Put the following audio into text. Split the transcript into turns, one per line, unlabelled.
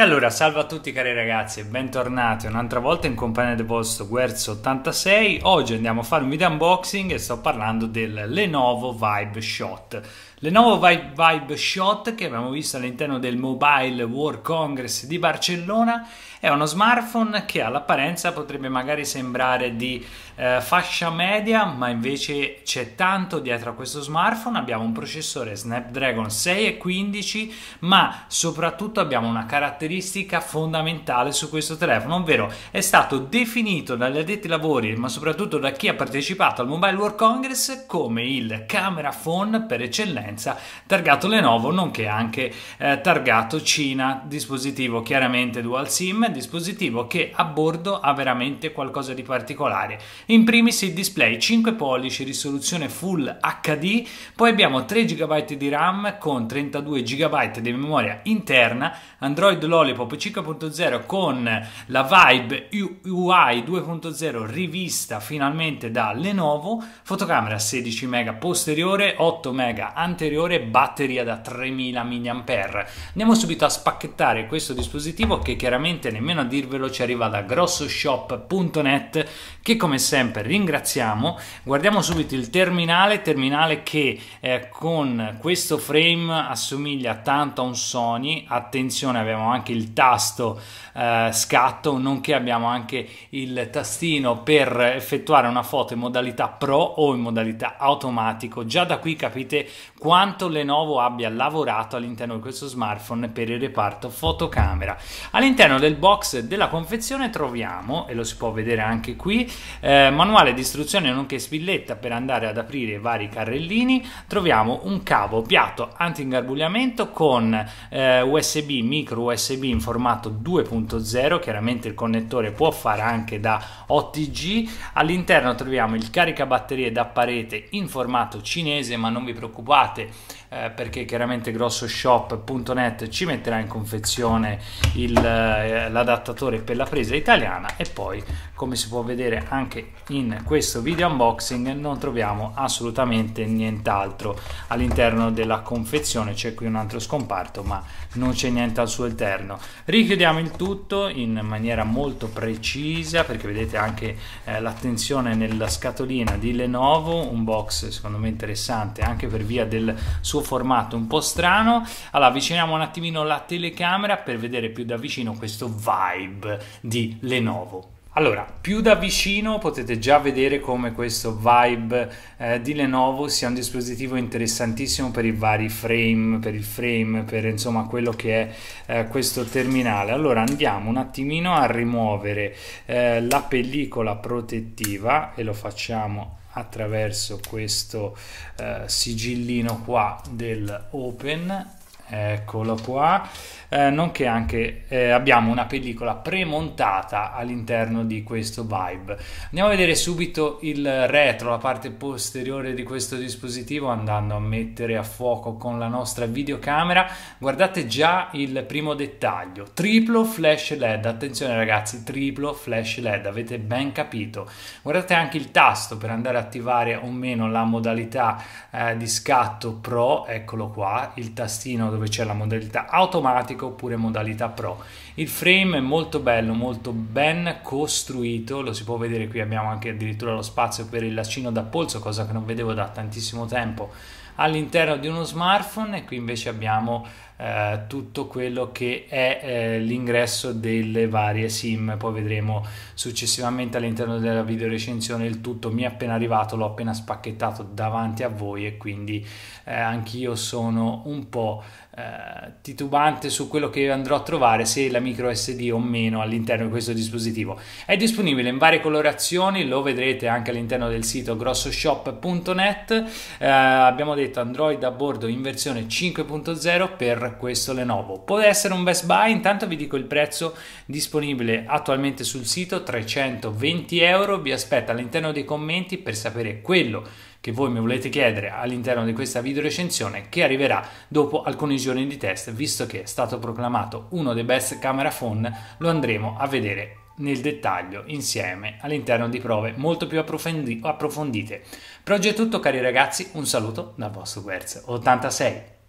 E allora, salve a tutti cari ragazzi e bentornati un'altra volta in compagnia del vostro Guerzo86. Oggi andiamo a fare un video unboxing e sto parlando del Lenovo Vibe Shot. Lenovo Vibe, Vibe Shot che abbiamo visto all'interno del Mobile World Congress di Barcellona è uno smartphone che all'apparenza potrebbe magari sembrare di eh, fascia media, ma invece c'è tanto dietro a questo smartphone. Abbiamo un processore Snapdragon 6 e 15, ma soprattutto abbiamo una caratteristica fondamentale su questo telefono, ovvero è stato definito dagli addetti lavori, ma soprattutto da chi ha partecipato al Mobile World Congress come il camera phone per eccellenza, targato Lenovo, nonché anche eh, targato Cina, dispositivo chiaramente dual SIM dispositivo che a bordo ha veramente qualcosa di particolare. In primis il display 5 pollici, risoluzione Full HD, poi abbiamo 3 GB di RAM con 32 GB di memoria interna, Android Lollipop 5.0 con la Vibe UI 2.0 rivista finalmente da Lenovo, fotocamera 16 mega posteriore, 8 mega anteriore, batteria da 3000 mAh. Andiamo subito a spacchettare questo dispositivo che chiaramente nemmeno a dirvelo ci arriva da grossoshop.net che come sempre ringraziamo. Guardiamo subito il terminale, terminale che eh, con questo frame assomiglia tanto a un Sony. Attenzione, abbiamo anche il tasto eh, scatto, nonché abbiamo anche il tastino per effettuare una foto in modalità Pro o in modalità automatico. Già da qui capite quanto Lenovo abbia lavorato all'interno di questo smartphone per il reparto fotocamera. All'interno del box della confezione troviamo, e lo si può vedere anche qui, eh, manuale di istruzione nonché spilletta per andare ad aprire vari carrellini, troviamo un cavo piatto anti-ingarbugliamento con eh, USB, micro USB in formato 2.0, chiaramente il connettore può fare anche da OTG, all'interno troviamo il caricabatterie da parete in formato cinese, ma non vi preoccupate, eh, perché chiaramente grossoshop.net ci metterà in confezione il, eh, l'adattatore per la presa italiana e poi come si può vedere anche in questo video unboxing non troviamo assolutamente nient'altro all'interno della confezione. C'è qui un altro scomparto ma non c'è niente al suo interno. Richiudiamo il tutto in maniera molto precisa perché vedete anche eh, l'attenzione nella scatolina di Lenovo un box secondo me interessante anche per via del suo suo formato un po' strano. Allora avviciniamo un attimino la telecamera per vedere più da vicino questo vibe di Lenovo. Allora, più da vicino potete già vedere come questo Vibe eh, di Lenovo sia un dispositivo interessantissimo per i vari frame, per il frame, per insomma quello che è eh, questo terminale. Allora andiamo un attimino a rimuovere eh, la pellicola protettiva e lo facciamo attraverso questo eh, sigillino qua del open eccolo qua eh, nonché anche eh, abbiamo una pellicola premontata all'interno di questo Vibe. Andiamo a vedere subito il retro, la parte posteriore di questo dispositivo andando a mettere a fuoco con la nostra videocamera. Guardate già il primo dettaglio, triplo flash LED, attenzione ragazzi, triplo flash LED, avete ben capito. Guardate anche il tasto per andare a attivare o meno la modalità eh, di scatto Pro, eccolo qua, il tastino dove c'è la modalità automatica oppure modalità Pro. Il frame è molto bello, molto ben costruito, lo si può vedere qui abbiamo anche addirittura lo spazio per il lacino da polso, cosa che non vedevo da tantissimo tempo all'interno di uno smartphone e qui invece abbiamo eh, tutto quello che è eh, l'ingresso delle varie sim poi vedremo successivamente all'interno della video recensione il tutto mi è appena arrivato l'ho appena spacchettato davanti a voi e quindi eh, anch'io sono un po' titubante su quello che andrò a trovare se la micro SD o meno all'interno di questo dispositivo. È disponibile in varie colorazioni lo vedrete anche all'interno del sito grossoshop.net eh, abbiamo detto Android a bordo in versione 5.0 per questo Lenovo. Può essere un best buy, intanto vi dico il prezzo disponibile attualmente sul sito, 320 euro, vi aspetto all'interno dei commenti per sapere quello che voi mi volete chiedere all'interno di questa video recensione che arriverà dopo alcuni giorni di test, visto che è stato proclamato uno dei best camera phone, lo andremo a vedere nel dettaglio insieme all'interno di prove molto più approfondite. Per oggi è tutto cari ragazzi, un saluto dal vostro Guerz 86.